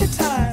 your time.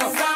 down.